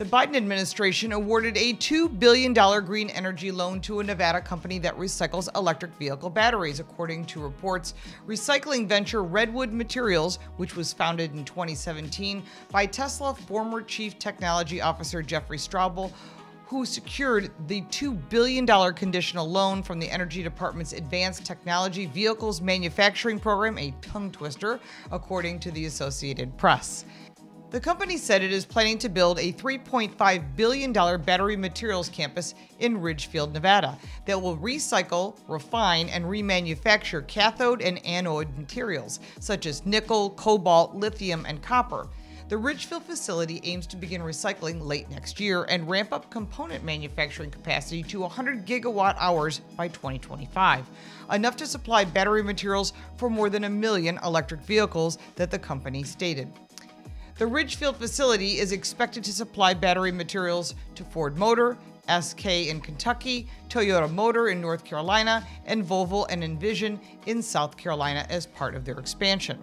The Biden administration awarded a $2 billion green energy loan to a Nevada company that recycles electric vehicle batteries, according to reports. Recycling venture Redwood Materials, which was founded in 2017 by Tesla former Chief Technology Officer Jeffrey Straubel, who secured the $2 billion conditional loan from the Energy Department's Advanced Technology Vehicles Manufacturing Program, a tongue twister, according to the Associated Press. The company said it is planning to build a $3.5 billion battery materials campus in Ridgefield, Nevada, that will recycle, refine, and remanufacture cathode and anode materials, such as nickel, cobalt, lithium, and copper. The Ridgefield facility aims to begin recycling late next year and ramp up component manufacturing capacity to 100 gigawatt hours by 2025, enough to supply battery materials for more than a million electric vehicles that the company stated. The Ridgefield facility is expected to supply battery materials to Ford Motor, SK in Kentucky, Toyota Motor in North Carolina, and Volvo and Envision in South Carolina as part of their expansion.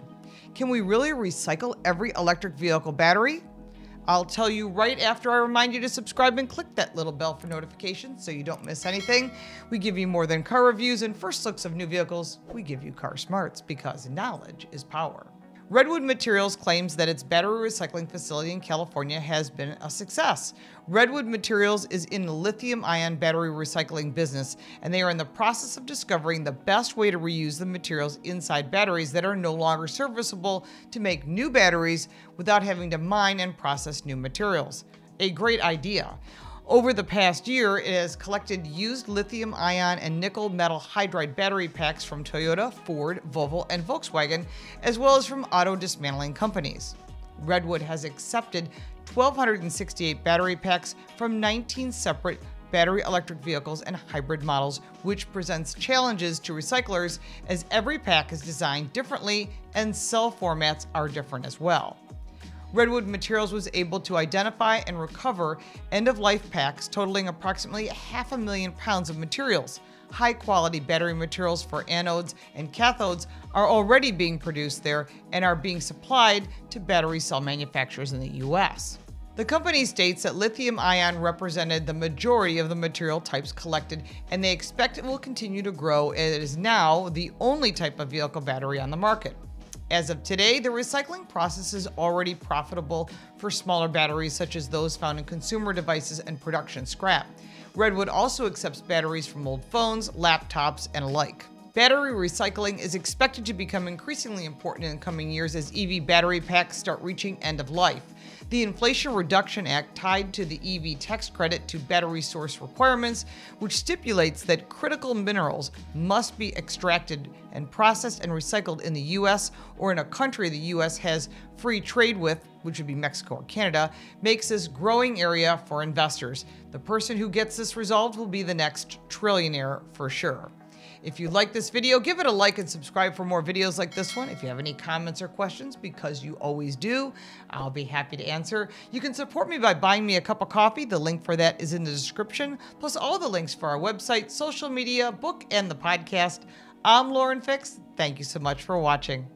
Can we really recycle every electric vehicle battery? I'll tell you right after I remind you to subscribe and click that little bell for notifications so you don't miss anything. We give you more than car reviews and first looks of new vehicles. We give you car smarts because knowledge is power. Redwood Materials claims that its battery recycling facility in California has been a success. Redwood Materials is in the lithium ion battery recycling business, and they are in the process of discovering the best way to reuse the materials inside batteries that are no longer serviceable to make new batteries without having to mine and process new materials. A great idea. Over the past year, it has collected used lithium ion and nickel metal hydride battery packs from Toyota, Ford, Volvo, and Volkswagen, as well as from auto dismantling companies. Redwood has accepted 1,268 battery packs from 19 separate battery electric vehicles and hybrid models, which presents challenges to recyclers as every pack is designed differently and cell formats are different as well. Redwood Materials was able to identify and recover end-of-life packs totaling approximately half a million pounds of materials. High-quality battery materials for anodes and cathodes are already being produced there and are being supplied to battery cell manufacturers in the US. The company states that lithium ion represented the majority of the material types collected, and they expect it will continue to grow. As it is now the only type of vehicle battery on the market. As of today, the recycling process is already profitable for smaller batteries such as those found in consumer devices and production scrap. Redwood also accepts batteries from old phones, laptops, and alike. Battery recycling is expected to become increasingly important in coming years as EV battery packs start reaching end of life. The Inflation Reduction Act tied to the EV tax credit to battery source requirements, which stipulates that critical minerals must be extracted and processed and recycled in the US or in a country the US has free trade with, which would be Mexico or Canada, makes this growing area for investors. The person who gets this resolved will be the next trillionaire for sure. If you like this video, give it a like and subscribe for more videos like this one. If you have any comments or questions, because you always do, I'll be happy to answer. You can support me by buying me a cup of coffee. The link for that is in the description, plus all the links for our website, social media, book, and the podcast. I'm Lauren Fix. Thank you so much for watching.